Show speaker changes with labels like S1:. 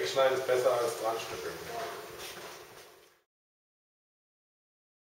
S1: Wegschneiden ist besser als dran schnippeln.